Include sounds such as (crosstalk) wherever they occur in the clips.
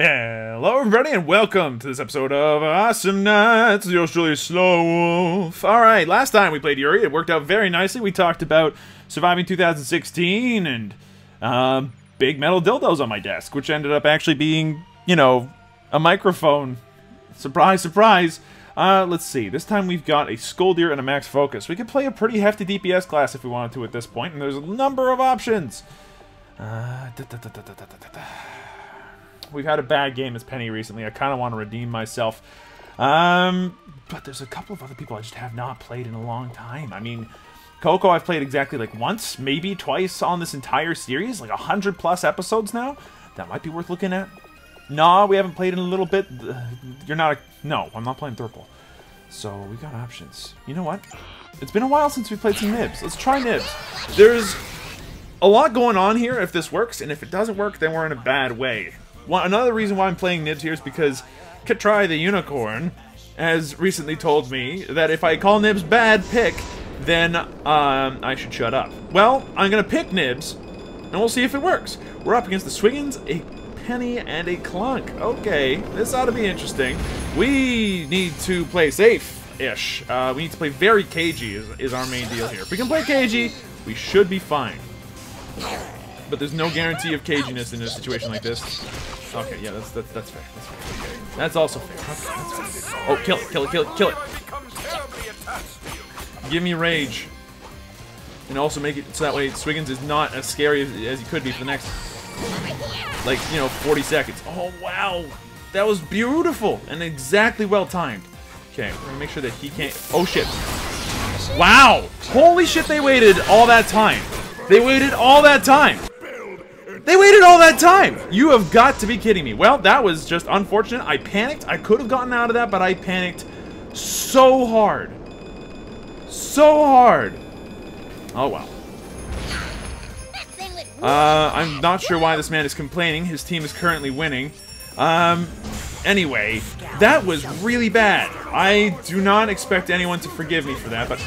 Hello, everybody, and welcome to this episode of Awesomenauts, the Australia Slow Wolf. All right, last time we played Yuri, it worked out very nicely. We talked about surviving 2016 and um, big metal dildos on my desk, which ended up actually being, you know, a microphone. Surprise, surprise. Uh, let's see. This time we've got a Skølldir and a Max Focus. We could play a pretty hefty DPS class if we wanted to at this point, and there's a number of options. Uh, da, da, da, We've had a bad game as Penny recently. I kind of want to redeem myself. Um, but there's a couple of other people I just have not played in a long time. I mean, Coco I've played exactly like once, maybe twice on this entire series, like a hundred plus episodes now. That might be worth looking at. Nah, we haven't played in a little bit. You're not a... No, I'm not playing Thurple. So, we got options. You know what? It's been a while since we played some Nibbs. Let's try Nibbs. There's a lot going on here if this works, and if it doesn't work, then we're in a bad way. One, another reason why I'm playing Nibbs here is because Katrai the Unicorn has recently told me that if I call Nibbs bad pick, then um, I should shut up. Well, I'm going to pick Nibbs, and we'll see if it works. We're up against the Swiggins, a Penny, and a Clunk. Okay, this ought to be interesting. We need to play safe-ish. Uh, we need to play very cagey is, is our main deal here. If we can play cagey, we should be fine. But there's no guarantee of caginess in a situation like this. Okay, yeah, that's that's that's fair. That's fair. That's also fair. That's fair. Oh, kill it, kill it, kill it, kill it. Give me rage. And also make it so that way Swiggins is not as scary as, as he could be for the next, like, you know, 40 seconds. Oh, wow. That was beautiful and exactly well timed. Okay, we're gonna make sure that he can't... Oh, shit. Wow! Holy shit, they waited all that time. They waited all that time. They waited all that time! You have got to be kidding me. Well, that was just unfortunate. I panicked. I could have gotten out of that, but I panicked so hard. So hard. Oh, well. Uh, I'm not sure why this man is complaining. His team is currently winning. Um, anyway, that was really bad. I do not expect anyone to forgive me for that, but...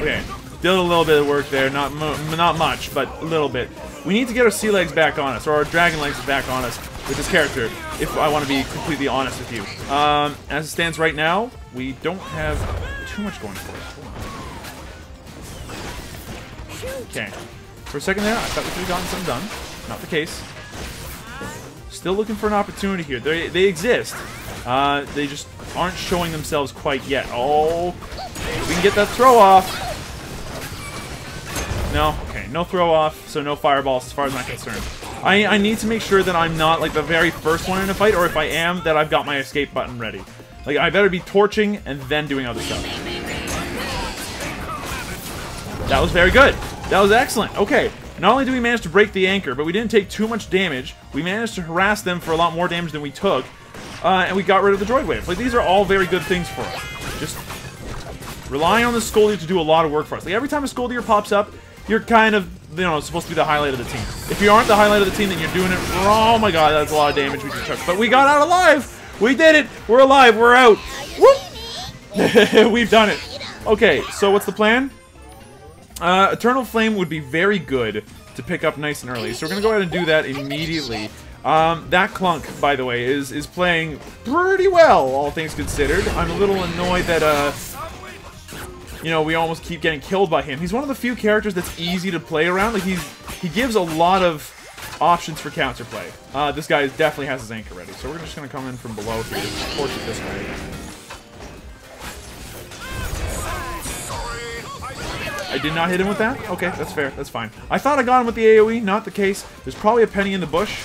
Okay, did a little bit of work there. Not, not much, but a little bit. We need to get our sea legs back on us, or our dragon legs back on us with this character, if I want to be completely honest with you. Um, as it stands right now, we don't have too much going for us. Okay. For a second there, I thought we could have gotten something done. Not the case. Still looking for an opportunity here. They, they exist. Uh, they just aren't showing themselves quite yet. Oh, we can get that throw off. No? No throw off, so no fireballs as far as I'm concerned. I, I need to make sure that I'm not, like, the very first one in a fight, or if I am, that I've got my escape button ready. Like, I better be torching and then doing other stuff. That was very good. That was excellent. Okay, not only did we manage to break the anchor, but we didn't take too much damage. We managed to harass them for a lot more damage than we took. Uh, and we got rid of the droid wave. Like, these are all very good things for us. Just relying on the Skølldir to do a lot of work for us. Like, every time a Skølldir pops up, you're kind of, you know, supposed to be the highlight of the team. If you aren't the highlight of the team, then you're doing it wrong. Oh my god, that's a lot of damage we just took. But we got out alive! We did it! We're alive, we're out! (laughs) We've done it. Okay, so what's the plan? Uh, Eternal Flame would be very good to pick up nice and early. So we're gonna go ahead and do that immediately. Um, that Clunk, by the way, is is playing pretty well, all things considered. I'm a little annoyed that, uh, you know, we almost keep getting killed by him. He's one of the few characters that's easy to play around. Like, he's he gives a lot of options for counterplay. Uh, this guy definitely has his anchor ready. So we're just going to come in from below here. Torch it this way. I did not hit him with that? Okay, that's fair. That's fine. I thought I got him with the AoE. Not the case. There's probably a penny in the bush.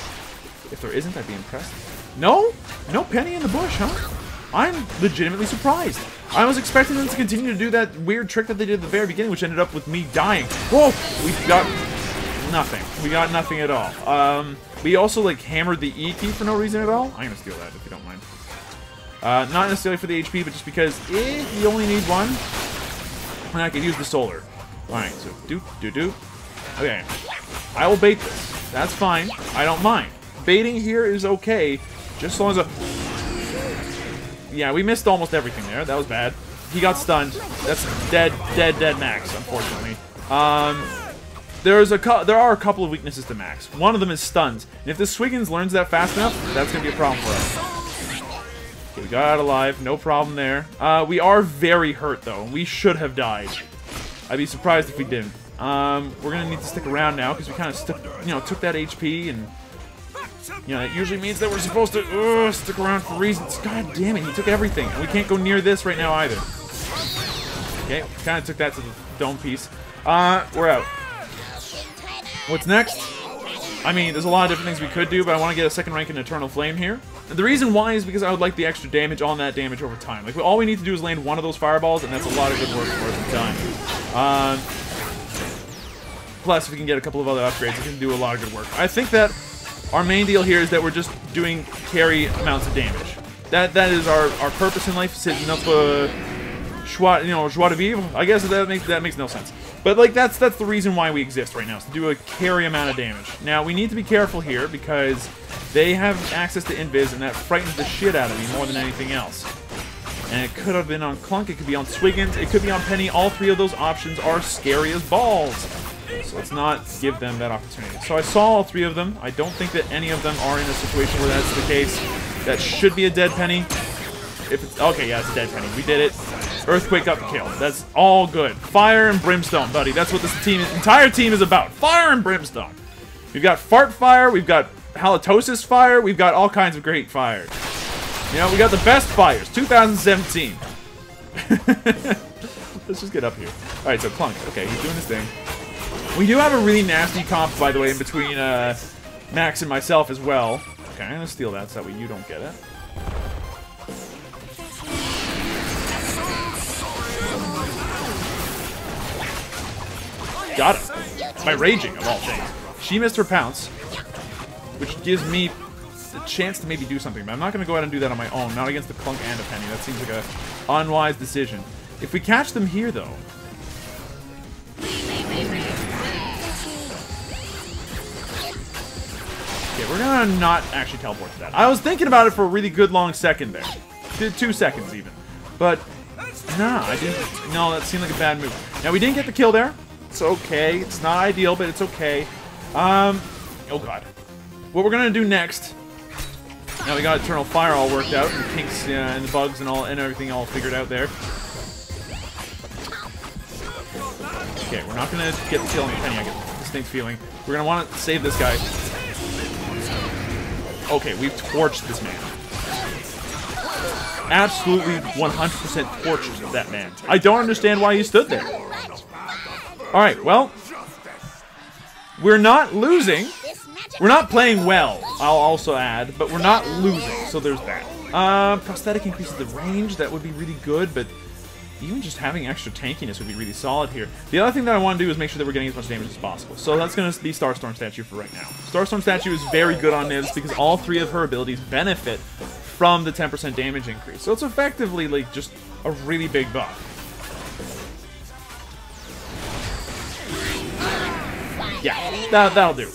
If there isn't, I'd be impressed. No? No penny in the bush, huh? I'm legitimately surprised. I was expecting them to continue to do that weird trick that they did at the very beginning, which ended up with me dying. Whoa! We got nothing. We got nothing at all. Um, we also, like, hammered the E key for no reason at all. I'm gonna steal that, if you don't mind. Uh, not necessarily for the HP, but just because eh, you only need one. And I could use the solar. Alright, so do do do. Okay. I will bait this. That's fine. I don't mind. Baiting here is okay, just as long as a... Yeah, we missed almost everything there. That was bad. He got stunned. That's dead, dead, dead max, unfortunately. Um, there's a there are a couple of weaknesses to Max. One of them is stuns, and if the Swiggins learns that fast enough, that's gonna be a problem for us. Okay, we got out alive, no problem there. Uh, we are very hurt though. We should have died. I'd be surprised if we didn't. Um, we're gonna need to stick around now because we kind of you know, took that HP and you know, it usually means that we're supposed to uh, stick around for reasons. God damn it, he took everything, and we can't go near this right now either. Okay, kind of took that to the dome piece. Uh, we're out. What's next? I mean, there's a lot of different things we could do, but I want to get a second rank in Eternal Flame here. And the reason why is because I would like the extra damage on that damage over time. Like, all we need to do is land one of those fireballs, and that's a lot of good work for us time. Uh, plus, if we can get a couple of other upgrades, we can do a lot of good work. I think that our main deal here is that we're just doing carry amounts of damage. That That is our, our purpose in life, setting up a... Joie, you know, joie de vivre. I guess that makes that makes no sense. But like that's that's the reason why we exist right now, is to do a carry amount of damage. Now we need to be careful here because they have access to invis and that frightens the shit out of me more than anything else. And it could have been on Clunk, it could be on Swiggins, it could be on Penny. All three of those options are scary as balls. So let's not give them that opportunity. So I saw all three of them. I don't think that any of them are in a situation where that's the case. That should be a dead Penny. If it's okay, yeah, it's a dead Penny. We did it. Earthquake got the kill. That's all good. Fire and brimstone, buddy. That's what this team, entire team is about. Fire and brimstone. We've got fart fire. We've got halitosis fire. We've got all kinds of great fires. You know, we got the best fires. 2017. (laughs) Let's just get up here. All right, so Clunk. Okay, he's doing his thing. We do have a really nasty comp, by the way, in between uh, Max and myself as well. Okay, I'm gonna steal that so that way you don't get it. Got it. By raging, of all things. She missed her pounce, which gives me the chance to maybe do something. But I'm not going to go ahead and do that on my own. Not against the Clunk and a Penny. That seems like a unwise decision. If we catch them here, though... Okay, we're to not actually teleport to that. I was thinking about it for a really good long second there. Two seconds, even. But, nah, I didn't... No, that seemed like a bad move. Now, we didn't get the kill there. It's okay. It's not ideal, but it's okay. Um, oh god. What we're gonna do next... Now we got Eternal Fire all worked out, and the kinks uh, and the bugs and all and everything all figured out there. Okay, we're not gonna get the kill on Penny, I get distinct feeling. We're gonna want to save this guy. Okay, we've torched this man. Absolutely 100% torched that man. I don't understand why he stood there. Alright, well, we're not losing. We're not playing well, I'll also add, but we're not losing, so there's that. Uh, prosthetic increases the range, that would be really good, but even just having extra tankiness would be really solid here. The other thing that I want to do is make sure that we're getting as much damage as possible. So that's going to be Starstorm Statue for right now. Starstorm Statue is very good on Nibbs because all three of her abilities benefit from the 10% damage increase. So it's effectively like just a really big buff. Yeah, that, that'll do.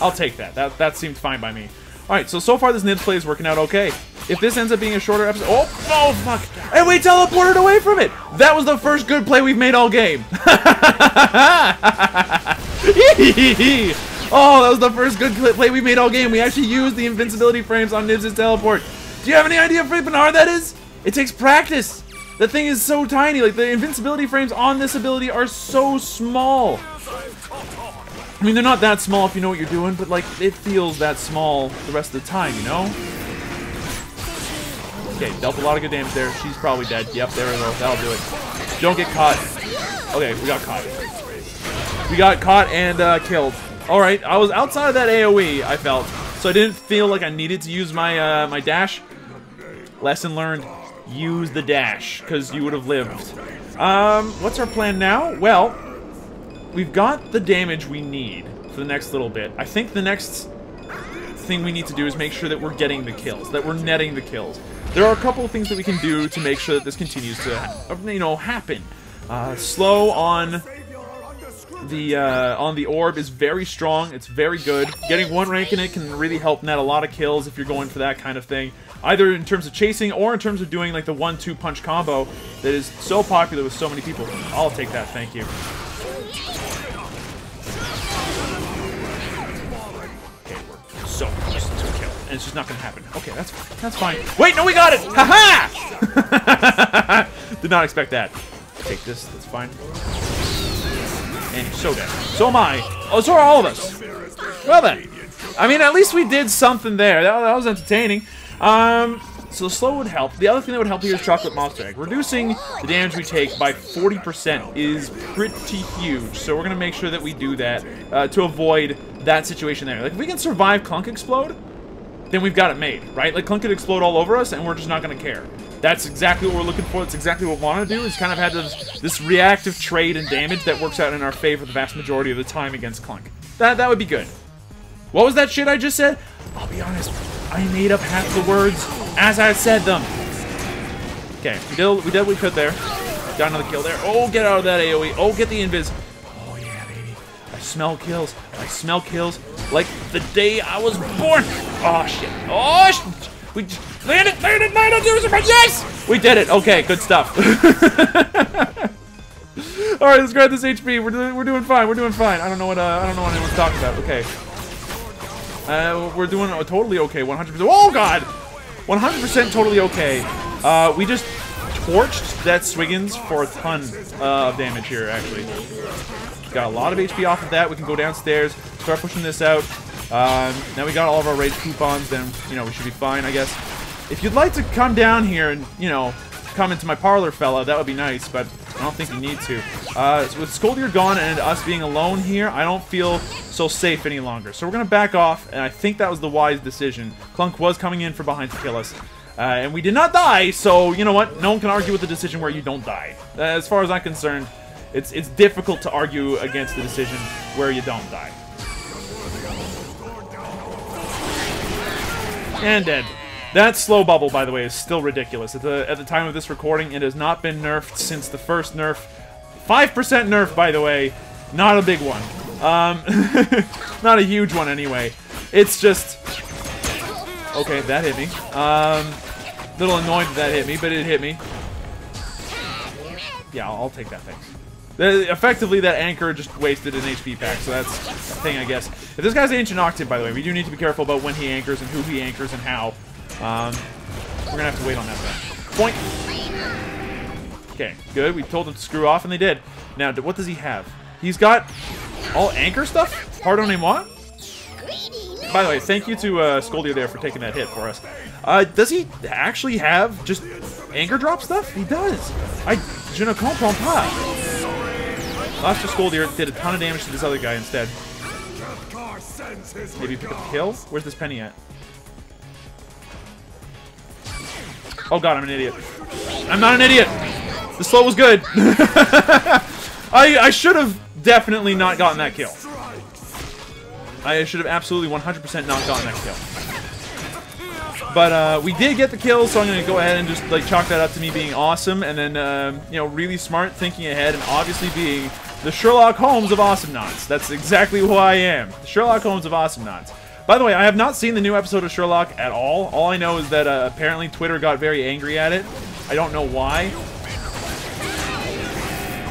I'll take that. That that seemed fine by me. Alright, so so far this Nibbs play is working out okay. If this ends up being a shorter episode... Oh, oh, fuck! And we teleported away from it! That was the first good play we've made all game. (laughs) oh, that was the first good play we made all game. We actually used the invincibility frames on Nibbs' teleport. Do you have any idea how hard that is? It takes practice. The thing is so tiny. Like, the invincibility frames on this ability are so small. I mean, they're not that small if you know what you're doing, but, like, it feels that small the rest of the time, you know? Okay, dealt a lot of good damage there. She's probably dead. Yep, there we go. That'll do it. Don't get caught. Okay, we got caught. We got caught and uh, killed. Alright, I was outside of that AoE, I felt, so I didn't feel like I needed to use my, uh, my dash. Lesson learned, use the dash, because you would have lived. Um, what's our plan now? Well, we've got the damage we need for the next little bit. I think the next thing we need to do is make sure that we're getting the kills, that we're netting the kills. There are a couple of things that we can do to make sure that this continues to, you know, happen. Uh, slow on the uh, on the orb is very strong. It's very good. Getting one rank in it can really help net a lot of kills if you're going for that kind of thing. Either in terms of chasing or in terms of doing like the one-two punch combo that is so popular with so many people. I'll take that, thank you. And it's just not gonna happen. Okay, that's fine. that's fine. Wait, no, we got it! Haha! (laughs) Did not expect that. Take this, that's fine. And so dead. So am I. Oh, so are all of us. Well then. I mean, at least we did something there. That, that was entertaining. Um, so the slow would help. The other thing that would help here is Chocolate Monster Egg. Reducing the damage we take by 40% is pretty huge. So we're going to make sure that we do that uh, to avoid that situation there. Like, if we can survive Clunk Explode, then we've got it made, right? Like, Clunk could explode all over us, and we're just not going to care. That's exactly what we're looking for. That's exactly what we want to do, is kind of have this, this reactive trade and damage that works out in our favor the vast majority of the time against Clunk. That, that would be good. What was that shit I just said? I'll be honest, I made up half the words as I said them. Okay, we did, we did what we could there. Got another kill there. Oh, get out of that AoE. Oh, get the invis. Oh, yeah, baby. I smell kills. I smell kills like the day I was born. Oh, shit. Oh, shit. We landed, landed, landed, yes! We did it. Okay, good stuff. (laughs) All right, let's grab this HP. We're doing, we're doing fine. We're doing fine. I don't know what, uh, I don't know what anyone's talking about. Okay. Uh, we're doing totally okay. 100%. Oh, God! 100% totally okay. Uh, we just torched that Swiggins for a ton uh, of damage here, actually. Got a lot of HP off of that. We can go downstairs, start pushing this out. Um, now we got all of our rage coupons, then, you know, we should be fine, I guess. If you'd like to come down here and, you know, come into my parlor, fella, that would be nice, but I don't think you need to. Uh, with Skølldir gone and us being alone here, I don't feel so safe any longer. So we're going to back off, and I think that was the wise decision. Clunk was coming in from behind to kill us. Uh, and we did not die, so you know what? No one can argue with the decision where you don't die. Uh, as far as I'm concerned, it's it's difficult to argue against the decision where you don't die. And dead. That slow bubble, by the way, is still ridiculous. At the, at the time of this recording, it has not been nerfed since the first nerf. 5% nerf, by the way. Not a big one. Um, (laughs) not a huge one, anyway. It's just... Okay, that hit me. Um, little annoyed that, that hit me, but it hit me. Yeah, I'll, I'll take that thing. Effectively, that anchor just wasted an HP pack, so that's a thing, I guess. If this guy's Ancient Octave, by the way, we do need to be careful about when he anchors and who he anchors and how. Um, we're gonna have to wait on that though. Point. Okay, good. We told them to screw off, and they did. Now, what does he have? He's got all anchor stuff? Pardon him what? By the way, thank you to uh, Skølldir there for taking that hit for us. Uh, does he actually have just anchor drop stuff? He does. I je ne comprends pas. Last Skølldir did a ton of damage to this other guy instead. Maybe pick up a kill? Where's this penny at? Oh god, I'm an idiot. I'm not an idiot! The slow was good! (laughs) I, I should have definitely not gotten that kill. I should have absolutely 100% not gotten that kill. But uh, we did get the kill, so I'm going to go ahead and just like chalk that up to me being awesome, and then um, you know really smart, thinking ahead, and obviously being the Sherlock Holmes of Awesomenauts. That's exactly who I am, the Sherlock Holmes of Awesomenauts. By the way, I have not seen the new episode of Sherlock at all. All I know is that uh, apparently Twitter got very angry at it. I don't know why.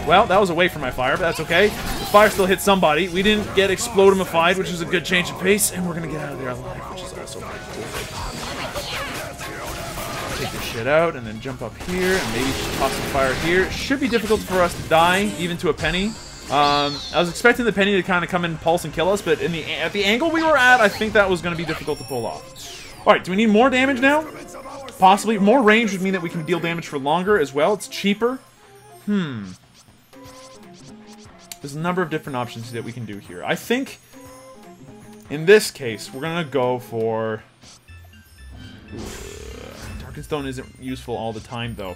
Well, that was away from my fire, but that's okay. The fire still hit somebody. We didn't get explodimified, which is a good change of pace, and we're gonna get out of there alive, which is also pretty cool. Take this shit out, and then jump up here, and maybe toss some fire here. Should be difficult for us to die, even to a penny. Um, I was expecting the penny to kind of come in, pulse, and kill us, but in the at the angle we were at, I think that was going to be difficult to pull off. All right, do we need more damage now? Possibly. More range would mean that we can deal damage for longer as well. It's cheaper. Hmm. There's a number of different options that we can do here. I think, in this case, we're going to go for... Darkenstone isn't useful all the time, though.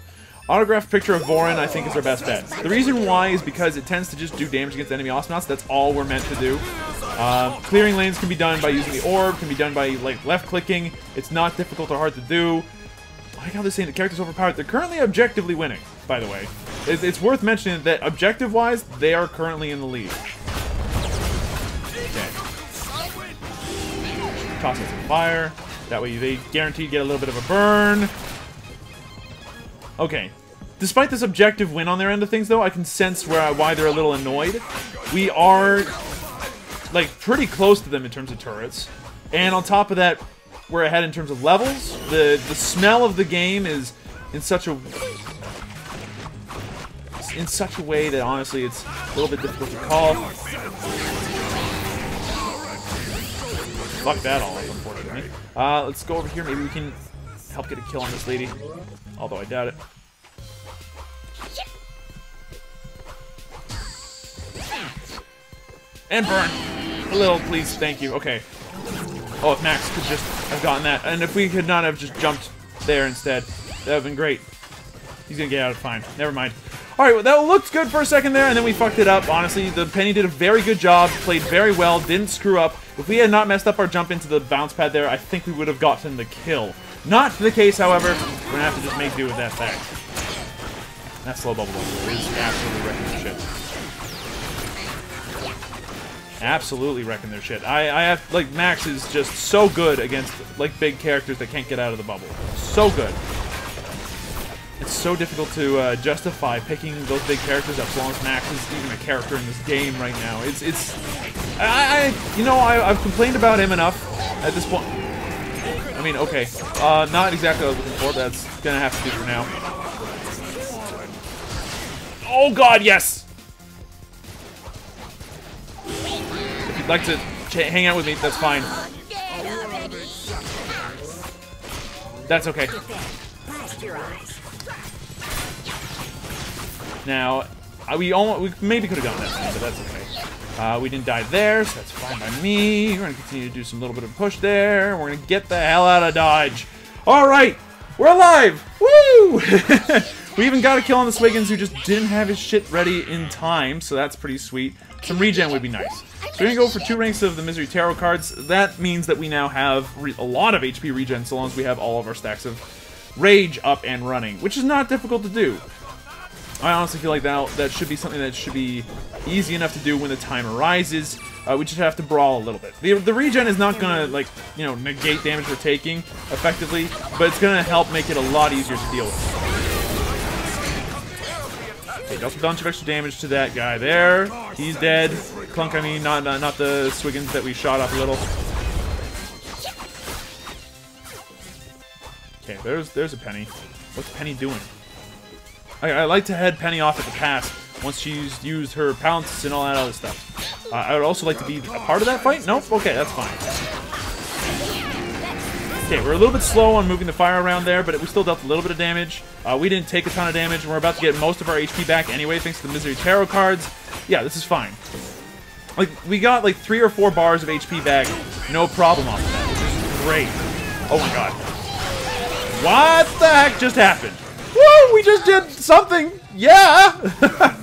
Autographed picture of Vorin, I think, is our best bet. The reason why is because it tends to just do damage against enemy Awesomenauts. That's all we're meant to do. Uh, clearing lanes can be done by using the orb, can be done by like left-clicking. It's not difficult or hard to do. I like how they're saying the character's overpowered. They're currently objectively winning, by the way. It's worth mentioning that objective-wise, they are currently in the lead. Okay. Toss some fire. That way they guaranteed get a little bit of a burn. Okay, Despite this objective win on their end of things, though, I can sense where why they're a little annoyed. We are, like, pretty close to them in terms of turrets. And on top of that, we're ahead in terms of levels. The the smell of the game is in such a in such a way that honestly it's a little bit difficult to call. Fuck that all. Uh, let's go over here. Maybe we can help get a kill on this lady. Although I doubt it. And burn. A little, please. Thank you. Okay. Oh, if Max could just have gotten that. And if we could not have just jumped there instead, that would have been great. He's gonna get out of fine. Never mind. Alright, well, that looked good for a second there, and then we fucked it up. Honestly, the Penny did a very good job, played very well, didn't screw up. If we had not messed up our jump into the bounce pad there, I think we would have gotten the kill. Not the case, however. We're gonna have to just make do with that fact. That slow bubble is absolutely wrecking their shit. Absolutely wrecking their shit. I, I have, like, Max is just so good against, like, big characters that can't get out of the bubble. So good. It's so difficult to uh, justify picking those big characters up as long as Max is even a character in this game right now. It's, it's, I, I you know, I, I've complained about him enough at this point. I mean, okay, uh, not exactly what I was looking for, that's gonna have to do for now. Oh god, yes! If you'd like to hang out with me, that's fine. That's okay. Now, uh, we almost, we maybe could have gotten that, but that's okay. Uh, we didn't die there, so that's fine by me. We're gonna continue to do some little bit of push there. We're gonna get the hell out of Dodge. All right, we're alive! Woo! (laughs) we even got a kill on the Swiggins who just didn't have his shit ready in time, so that's pretty sweet. Some regen would be nice. So we're gonna go for two ranks of the Misery Tarot cards. That means that we now have a lot of HP regen so long as we have all of our stacks of Rage up and running, which is not difficult to do. I honestly feel like that that should be something that should be easy enough to do when the time arises. Uh, we just have to brawl a little bit. The, the regen is not gonna like you know negate damage we're taking effectively, but it's gonna help make it a lot easier to deal with. Okay, dealt a bunch of extra damage to that guy there. He's dead. Clunk, I mean, not not, the Swiggins that we shot up a little. Okay, there's there's a Penny. What's Penny doing? I, I, like to head Penny off at the pass once she's used her pounce and all that other stuff. Uh, I would also like to be a part of that fight. Nope. Okay, that's fine. Okay, we're a little bit slow on moving the fire around there, but we still dealt a little bit of damage. Uh, we didn't take a ton of damage, and we're about to get most of our HP back anyway, thanks to the Misery Tarot cards. Yeah, this is fine. Like, we got like three or four bars of HP back, no problem off of that, great. Oh my god. What the heck just happened? Woo! We just did something! Yeah! (laughs)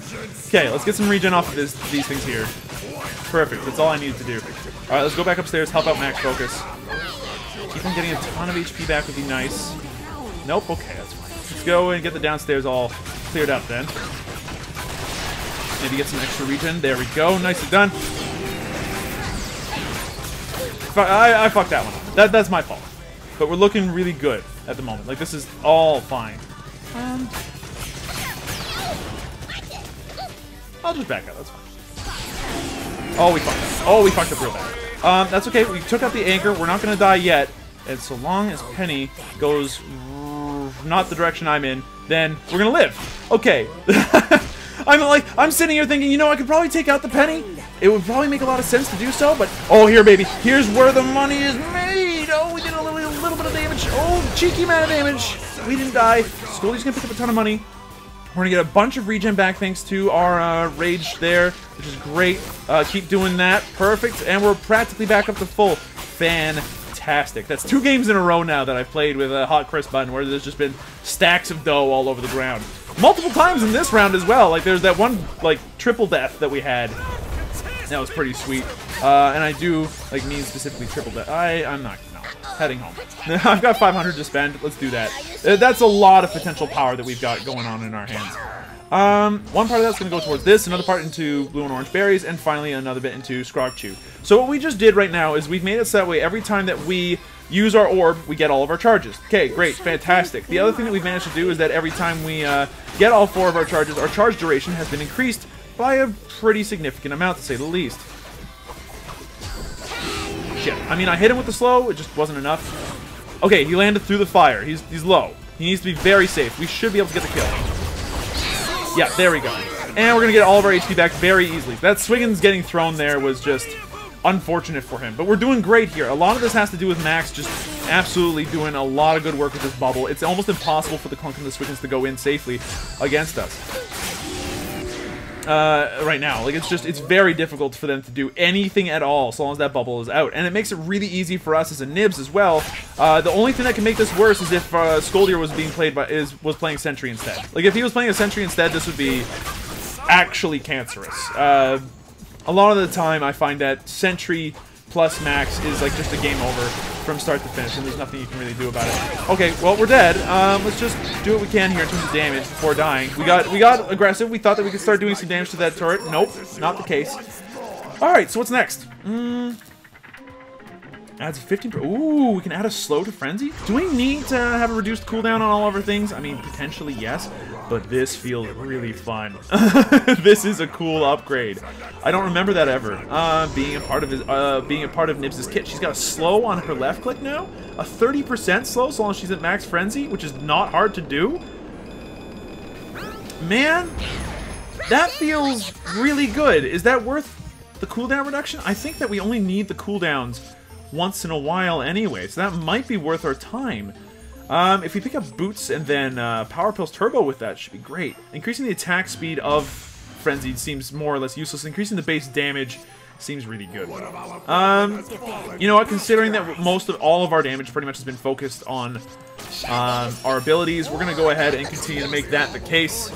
okay, let's get some regen off of this, these things here. Perfect, that's all I needed to do. Alright, let's go back upstairs, help out Max Focus. Keep on getting a ton of HP back would be nice. Nope, okay, that's fine. Let's go and get the downstairs all cleared up then. Maybe get some extra regen. There we go, nicely done. I, I fucked that one That, that's my fault. But we're looking really good at the moment. Like, this is all fine. Um, I'll just back up. That's fine. Oh, we fucked up. Oh, we fucked up real bad. Um, that's okay. We took out the anchor. We're not going to die yet. And so long as Penny goes not the direction I'm in, then we're going to live. Okay. (laughs) I'm like, I'm sitting here thinking, you know, I could probably take out the Penny. It would probably make a lot of sense to do so, but... Oh, here, baby. Here's where the money is made. Oh, we did a little, a little bit of damage. Oh, cheeky amount of damage. We didn't die. Scully's gonna pick up a ton of money. We're gonna get a bunch of regen back thanks to our uh, rage there, which is great. Uh, keep doing that. Perfect. And we're practically back up to full. Fantastic. That's two games in a row now that I've played with a Hot Crisp button where there's just been stacks of dough all over the ground. Multiple times in this round as well. Like, there's that one, like, triple death that we had. That was pretty sweet. Uh, and I do, like, mean specifically triple death. I, I'm not heading home. (laughs) I've got 500 to spend. Let's do that. Uh, that's a lot of potential power that we've got going on in our hands. Um, one part of that's going to go towards this, another part into blue and orange berries, and finally another bit into Scrog Chew. So what we just did right now is we've made it so that way every time that we use our orb, we get all of our charges. Okay, great, fantastic. The other thing that we've managed to do is that every time we uh, get all four of our charges, our charge duration has been increased by a pretty significant amount, to say the least. Shit. I mean, I hit him with the slow, it just wasn't enough. Okay, he landed through the fire. He's, he's low. He needs to be very safe. We should be able to get the kill. Yeah, there we go. And we're going to get all of our HP back very easily. That Swiggins getting thrown there was just unfortunate for him. But we're doing great here. A lot of this has to do with Max just absolutely doing a lot of good work with this bubble. It's almost impossible for the Clunk and the Swiggins to go in safely against us. Uh, right now. Like, it's just, it's very difficult for them to do anything at all so long as that bubble is out. And it makes it really easy for us as a Nibbs as well. Uh, the only thing that can make this worse is if uh, Skølldir was being played by, is was playing Sentry instead. Like, if he was playing a Sentry instead, this would be actually cancerous. Uh, a lot of the time I find that Sentry plus Max is like just a game over from start to finish, and there's nothing you can really do about it. Okay, well we're dead. Um, let's just do what we can here in terms of damage before dying. We got we got aggressive. We thought that we could start doing some damage to that turret. Nope, not the case. All right, so what's next? Mm, Adds 15. Ooh, we can add a slow to frenzy. Do we need to have a reduced cooldown on all of our things? I mean, potentially yes, but this feels really fun. (laughs) this is a cool upgrade. I don't remember that ever. Uh, being a part of his, uh, being a part of Nibbs' kit. She's got a slow on her left click now. A 30% slow, so long as she's at max frenzy, which is not hard to do. Man, that feels really good. Is that worth the cooldown reduction? I think that we only need the cooldowns once in a while anyway, so that might be worth our time. Um, if we pick up Boots and then uh, Power Pills Turbo with that, should be great. Increasing the attack speed of Frenzied seems more or less useless. Increasing the base damage seems really good. Um, you know what, considering that most of all of our damage pretty much has been focused on um, our abilities, we're going to go ahead and continue to make that the case.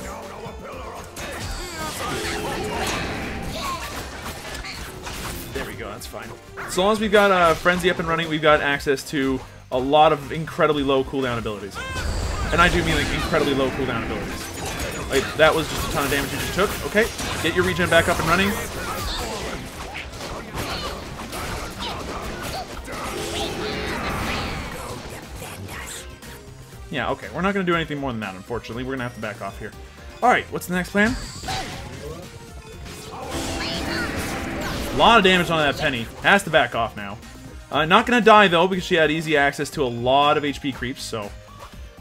There we go, that's fine. So long as we've got uh, Frenzy up and running, we've got access to a lot of incredibly low cooldown abilities. And I do mean like incredibly low cooldown abilities. Like, that was just a ton of damage you just took. Okay, get your regen back up and running. Yeah, okay, we're not going to do anything more than that, unfortunately. We're going to have to back off here. Alright, what's the next plan? A lot of damage on that Penny. Has to back off now. Uh, not gonna die though, because she had easy access to a lot of HP creeps, so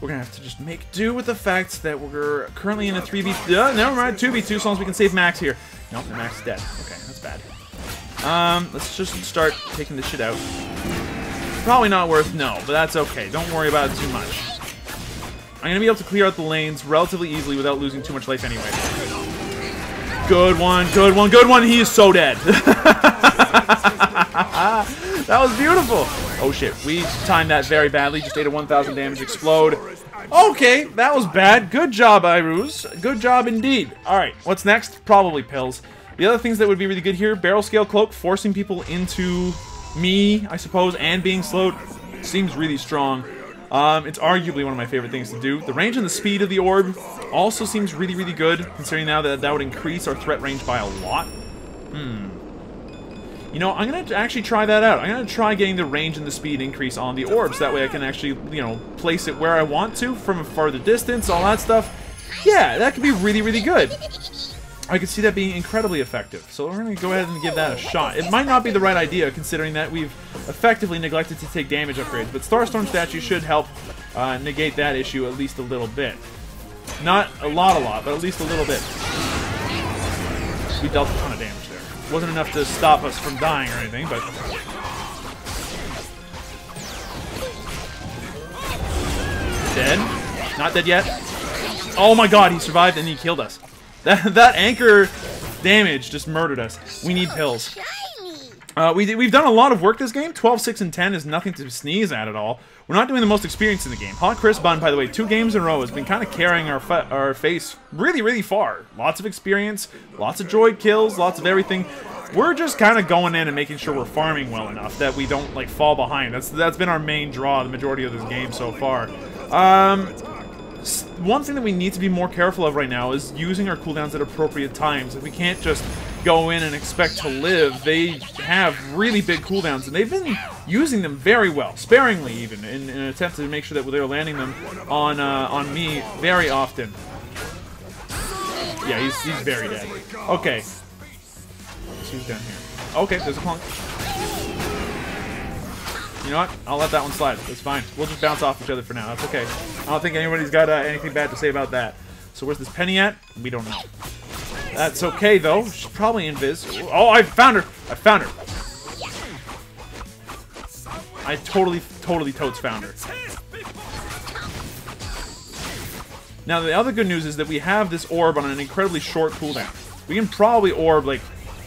we're gonna have to just make do with the fact that we're currently in a 3v... Uh, never mind, 2v2, as long as we can save Max here. Nope, Max is dead. Okay, that's bad. Um, let's just start taking this shit out. Probably not worth no, but that's okay. Don't worry about it too much. I'm gonna be able to clear out the lanes relatively easily without losing too much life anyway. Good one, good one, good one. He is so dead. (laughs) that was beautiful. Oh shit, we timed that very badly. Just ate a 1,000 damage explode. Okay, that was bad. Good job, Iruz. Good job indeed. Alright, what's next? Probably pills. The other things that would be really good here, barrel scale cloak, forcing people into me, I suppose, and being slowed seems really strong. Um, it's arguably one of my favorite things to do. The range and the speed of the orb also seems really, really good, considering now that that would increase our threat range by a lot. Hmm. You know, I'm going to actually try that out. I'm going to try getting the range and the speed increase on the orbs. That way I can actually, you know, place it where I want to from a farther distance, all that stuff. Yeah, that could be really, really good. I could see that being incredibly effective. So we're going to go ahead and give that a shot. It might not be the right idea, considering that we've effectively neglected to take damage upgrades, but Starstorm Statue should help uh, negate that issue at least a little bit. Not a lot, a lot, but at least a little bit. We dealt a ton of damage. Wasn't enough to stop us from dying or anything, but... Dead? Not dead yet? Oh my god, he survived and he killed us. (laughs) That, that anchor damage just murdered us. We need pills. Uh, we, we've done a lot of work this game. 12, 6, and 10 is nothing to sneeze at at all. We're not doing the most experience in the game. Hot Chris Bun, by the way, two games in a row has been kind of carrying our our face really, really far. Lots of experience, lots of droid kills, lots of everything. We're just kind of going in and making sure we're farming well enough that we don't like fall behind. That's that's been our main draw the majority of this game so far. Um, one thing that we need to be more careful of right now is using our cooldowns at appropriate times. If we can't just go in and expect to live, they have really big cooldowns, and they've been using them very well, sparingly even, in, in an attempt to make sure that they're landing them on uh, on me very often. Yeah, he's, he's very dead. Okay. Who's down here? Okay, there's a clunk. You know what? I'll let that one slide. That's fine. We'll just bounce off each other for now. That's okay. I don't think anybody's got uh, anything bad to say about that. So where's this penny at? We don't know. That's okay, though. She's probably invis. Oh, I found her! I found her! I totally, totally totes found her. Now, the other good news is that we have this orb on an incredibly short cooldown. We can probably orb, like,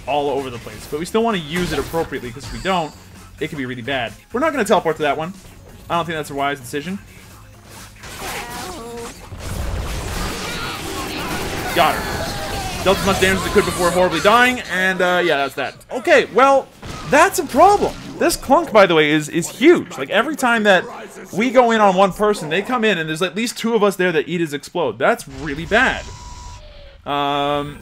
all over the place, but we still want to use it appropriately, because if we don't, it can be really bad. We're not going to teleport to that one. I don't think that's a wise decision. Got her. Dealt as much damage as it could before horribly dying, and uh, yeah, that's that. Okay, well, that's a problem. This clunk, by the way, is is huge. Like every time that we go in on one person, they come in and there's at least two of us there that eat his explode. That's really bad. Um,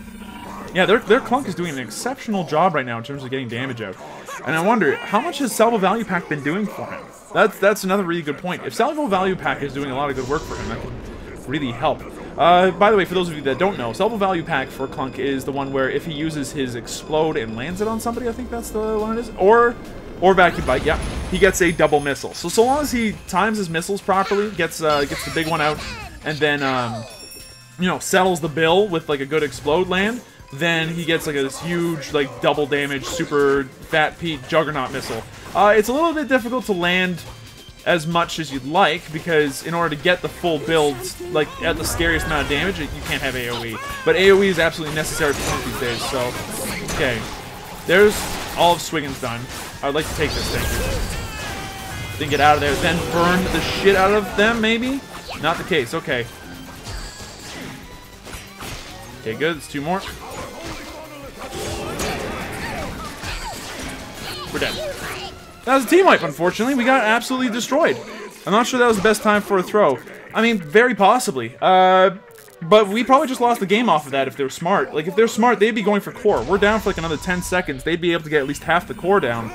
yeah, their their clunk is doing an exceptional job right now in terms of getting damage out. And I wonder how much has Salvo Value Pack been doing for him. That's that's another really good point. If Salvo Value Pack is doing a lot of good work for him, that could really help. Uh, by the way, for those of you that don't know, Salvo Value Pack for Clunk is the one where if he uses his Explode and lands it on somebody, I think that's the one it is, or or Vacuum Bite, yeah, he gets a double missile. So so long as he times his missiles properly, gets uh, gets the big one out, and then um, you know settles the bill with like a good Explode land, then he gets like this huge like double damage super fat Pete Juggernaut missile. Uh, it's a little bit difficult to land as much as you'd like, because in order to get the full build, like, at the scariest amount of damage, you can't have AoE. But AoE is absolutely necessary for these days, so... Okay. There's all of Swiggins done. I would like to take this thank thing. Then get out of there, then burn the shit out of them, maybe? Not the case, okay. Okay, good, it's two more. We're dead. That was a team wipe, unfortunately. We got absolutely destroyed. I'm not sure that was the best time for a throw. I mean, very possibly. Uh, but we probably just lost the game off of that if they're smart. Like, if they're smart, they'd be going for core. We're down for like another 10 seconds. They'd be able to get at least half the core down.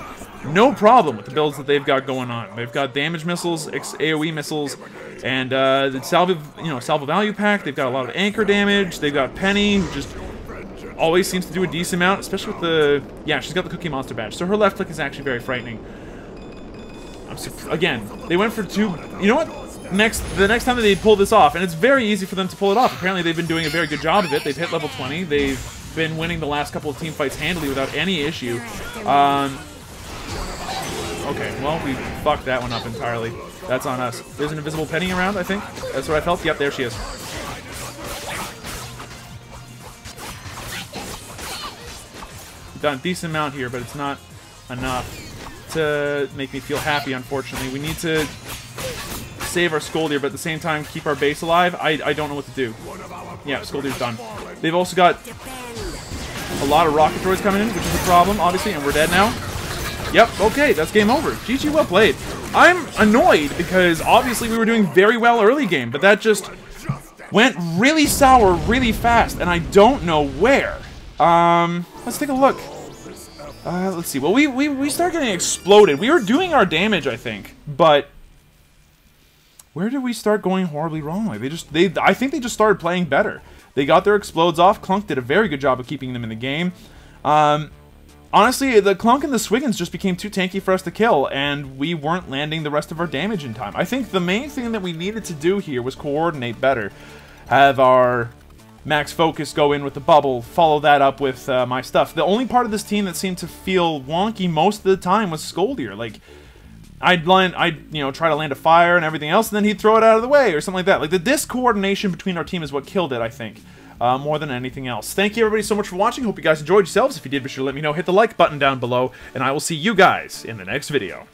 No problem with the builds that they've got going on. They've got damage missiles, AoE missiles, and uh, the salvo, you know, salvo value pack. They've got a lot of anchor damage. They've got Penny, who just always seems to do a decent amount, especially with the... Yeah, she's got the Cookie Monster badge, so her left click is actually very frightening. I'm again, they went for two... You know what? Next, The next time that they pull this off, and it's very easy for them to pull it off. Apparently they've been doing a very good job of it. They've hit level 20. They've been winning the last couple of team fights handily without any issue. Um, okay, well, we fucked that one up entirely. That's on us. There's an invisible penny around, I think. That's what I felt. Yep, there she is. Done a decent amount here, but it's not enough to make me feel happy, unfortunately. We need to save our Skølldir, but at the same time keep our base alive. I, I don't know what to do. Yeah, Skølldir's done. They've also got a lot of rocket droids coming in, which is a problem, obviously, and we're dead now. Yep, okay, that's game over. GG, well played. I'm annoyed because obviously we were doing very well early game, but that just went really sour really fast, and I don't know where. Um, let's take a look. Uh, let's see. Well, we, we, we start getting exploded. We were doing our damage, I think, but where did we start going horribly wrong? Like they just they I think they just started playing better. They got their explodes off. Clunk did a very good job of keeping them in the game. Um, honestly, the Clunk and the Swiggins just became too tanky for us to kill, and we weren't landing the rest of our damage in time. I think the main thing that we needed to do here was coordinate better. Have our max focus, go in with the bubble, follow that up with uh, my stuff. The only part of this team that seemed to feel wonky most of the time was Skølldir. Like, I'd land, I'd you know try to land a fire and everything else, and then he'd throw it out of the way or something like that. Like the discoordination between our team is what killed it, I think, uh, more than anything else. Thank you everybody so much for watching. Hope you guys enjoyed yourselves. If you did, be sure to let me know. Hit the like button down below, and I will see you guys in the next video.